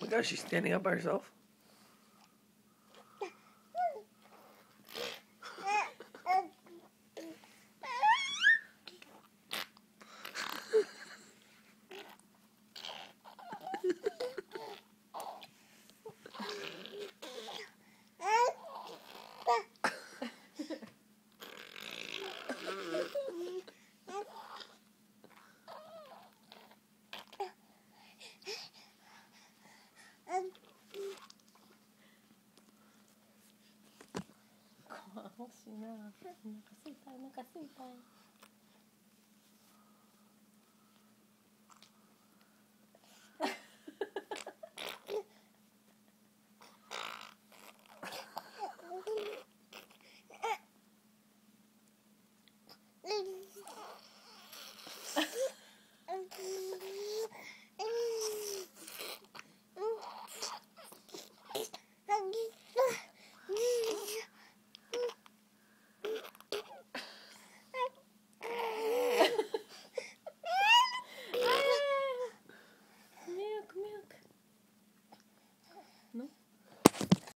My gosh, she's standing up by herself. 欲しいな。お腹すいた、お腹すいた。Não?